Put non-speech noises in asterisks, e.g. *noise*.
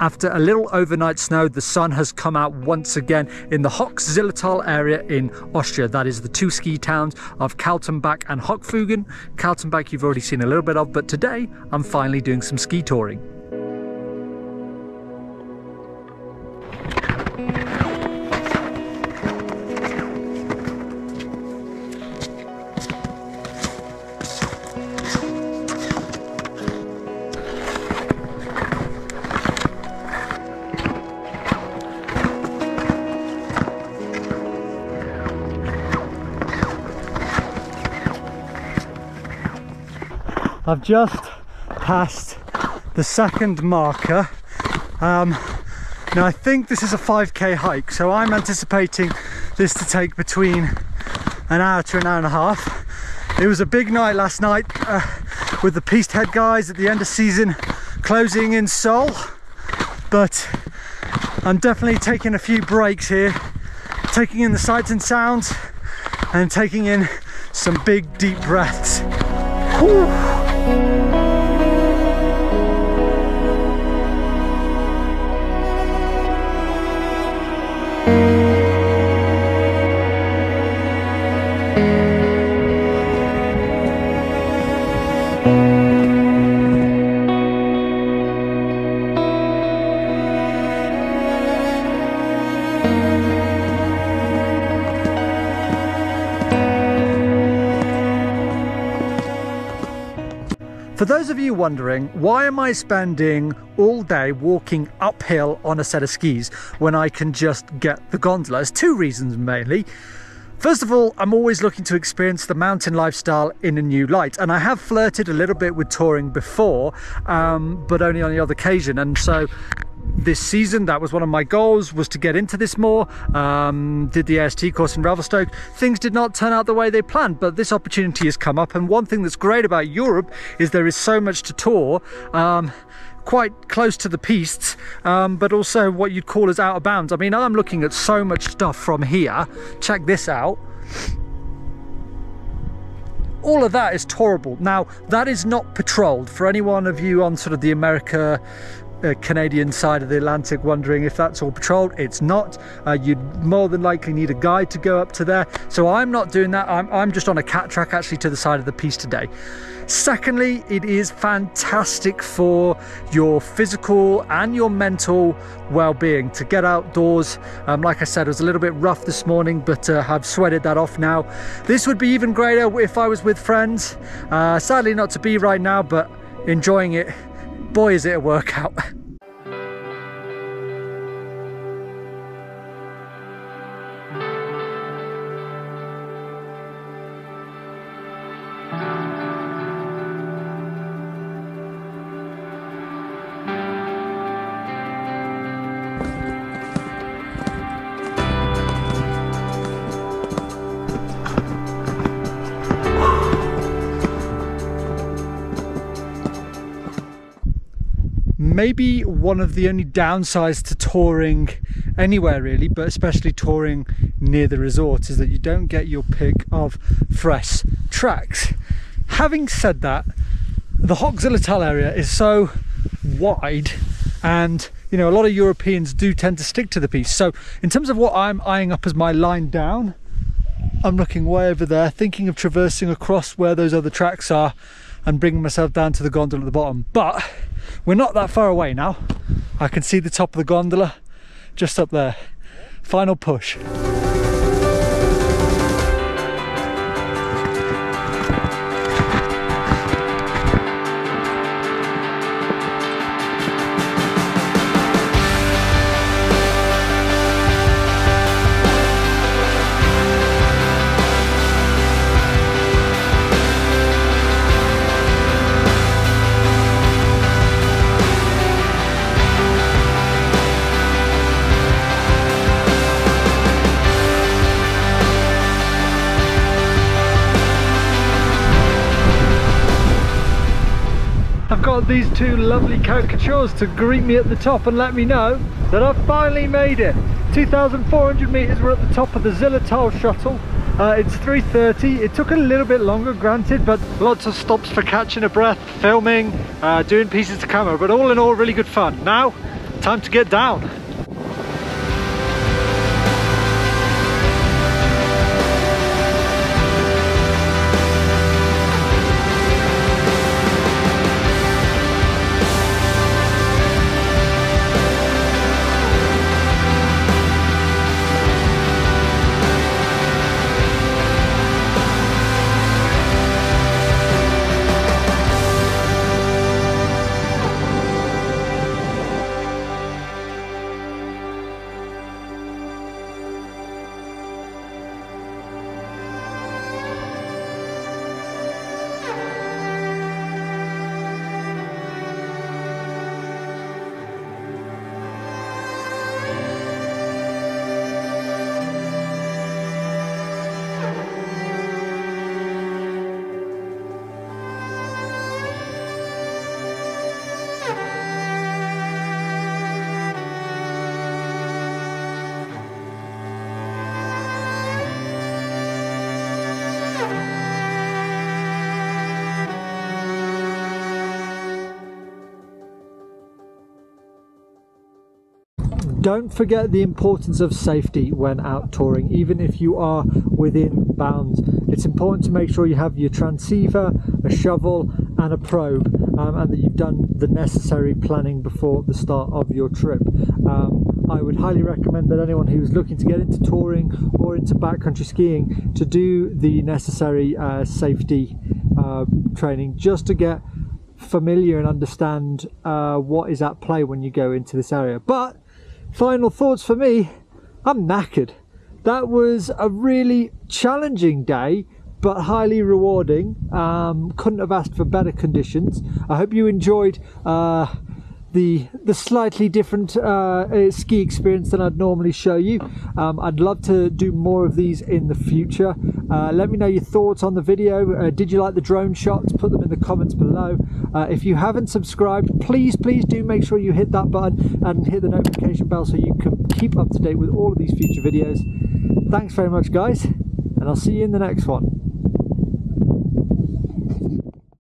After a little overnight snow, the sun has come out once again in the Hochzillertal area in Austria. That is the two ski towns of Kaltenbach and Hochfügen. Kaltenbach you've already seen a little bit of, but today I'm finally doing some ski touring. I've just passed the second marker. Um, now I think this is a 5k hike, so I'm anticipating this to take between an hour to an hour and a half. It was a big night last night uh, with the Piste Head guys at the end of season closing in Söll, but I'm definitely taking a few breaks here, taking in the sights and sounds and taking in some big deep breaths. Whew. For those of you wondering, why am I spending all day walking uphill on a set of skis when I can just get the gondola? There's two reasons mainly. First of all, I'm always looking to experience the mountain lifestyle in a new light. And I have flirted a little bit with touring before, um, but only on the odd occasion. And so this season that was one of my goals was to get into this more. Um, did the AST course in Revelstoke things did not turn out the way they planned but this opportunity has come up and one thing that's great about Europe is there is so much to tour um, quite close to the pistes um, but also what you'd call as out of bounds. I mean I'm looking at so much stuff from here. Check this out. All of that is tourable. Now, that is not patrolled. For any one of you on sort of the America uh, Canadian side of the Atlantic wondering if that's all patrolled. It's not. Uh, you'd more than likely need a guide to go up to there. So I'm not doing that. I'm, I'm just on a cat track actually to the side of the piste today. Secondly, it is fantastic for your physical and your mental well-being to get outdoors. Um, like I said, it was a little bit rough this morning, but uh, I've sweated that off now. This would be even greater if I was with friends. Uh, sadly not to be right now, but enjoying it boy is it a workout. *laughs* maybe one of the only downsides to touring anywhere really, but especially touring near the resort is that you don't get your pick of fresh tracks. Having said that, the Hochzillertal area is so wide and you know a lot of Europeans do tend to stick to the piste. So in terms of what I'm eyeing up as my line down, I'm looking way over there, thinking of traversing across where those other tracks are and bringing myself down to the gondola at the bottom. But we're not that far away now. I can see the top of the gondola just up there. Final push. These two lovely caricatures to greet me at the top and let me know that I've finally made it. 2,400 metres, we're at the top of the Zillertal shuttle. Uh, it's 3.30, it took a little bit longer granted, but lots of stops for catching a breath, filming, uh, doing pieces to camera, but all in all really good fun. Now, time to get down. Don't forget the importance of safety when out touring, even if you are within bounds. It's important to make sure you have your transceiver, a shovel, and a probe, um, and that you've done the necessary planning before the start of your trip. Um, I would highly recommend that anyone who's looking to get into touring or into backcountry skiing to do the necessary uh, safety uh, training just to get familiar and understand uh, what is at play when you go into this area. But final thoughts for me I'm knackered. That was a really challenging day, but highly rewarding. Um, couldn't have asked for better conditions. I hope you enjoyed uh, the the slightly different uh, uh, ski experience than I'd normally show you. Um, I'd love to do more of these in the future. Uh, let me know your thoughts on the video. Uh, did you like the drone shots? Put them in the comments below. Uh, if you haven't subscribed, please, please do make sure you hit that button and hit the notification bell so you can keep up to date with all of these future videos. Thanks very much, guys, and I'll see you in the next one.